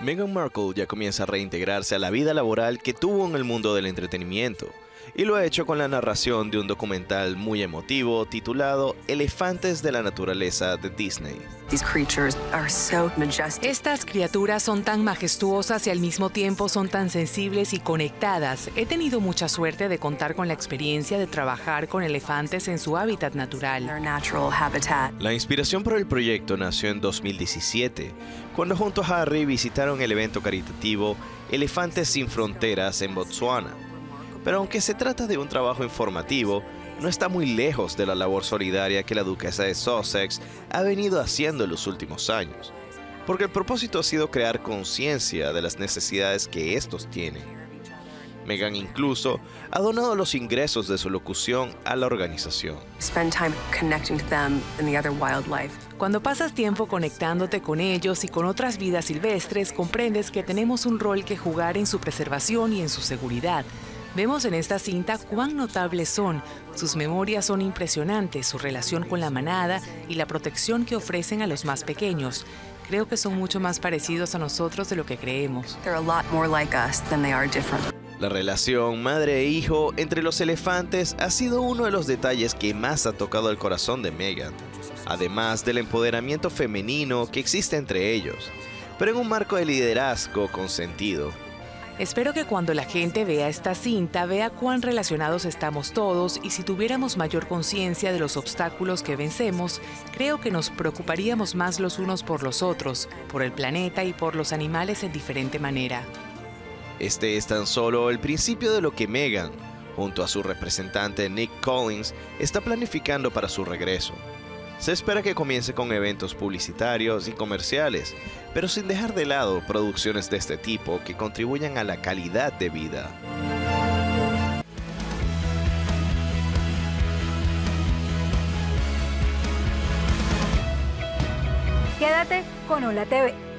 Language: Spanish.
Meghan Markle ya comienza a reintegrarse a la vida laboral que tuvo en el mundo del entretenimiento, y lo ha hecho con la narración de un documental muy emotivo titulado Elefantes de la Naturaleza de Disney. Estas criaturas son tan majestuosas y al mismo tiempo son tan sensibles y conectadas. He tenido mucha suerte de contar con la experiencia de trabajar con elefantes en su hábitat natural. La inspiración para el proyecto nació en 2017, cuando junto a Harry visitaron el evento caritativo Elefantes sin Fronteras en Botswana. Pero aunque se trata de un trabajo informativo, no está muy lejos de la labor solidaria que la duquesa de Sussex ha venido haciendo en los últimos años, porque el propósito ha sido crear conciencia de las necesidades que estos tienen. Meghan incluso ha donado los ingresos de su locución a la organización. Cuando pasas tiempo conectándote con ellos y con otras vidas silvestres, comprendes que tenemos un rol que jugar en su preservación y en su seguridad. Vemos en esta cinta cuán notables son. Sus memorias son impresionantes, su relación con la manada y la protección que ofrecen a los más pequeños. Creo que son mucho más parecidos a nosotros de lo que creemos. La relación madre e hijo entre los elefantes ha sido uno de los detalles que más ha tocado el corazón de Meghan, además del empoderamiento femenino que existe entre ellos, pero en un marco de liderazgo con sentido. Espero que cuando la gente vea esta cinta vea cuán relacionados estamos todos y si tuviéramos mayor conciencia de los obstáculos que vencemos, creo que nos preocuparíamos más los unos por los otros, por el planeta y por los animales en diferente manera. Este es tan solo el principio de lo que Megan, junto a su representante Nick Collins, está planificando para su regreso. Se espera que comience con eventos publicitarios y comerciales, pero sin dejar de lado producciones de este tipo que contribuyan a la calidad de vida. Quédate con Hola TV.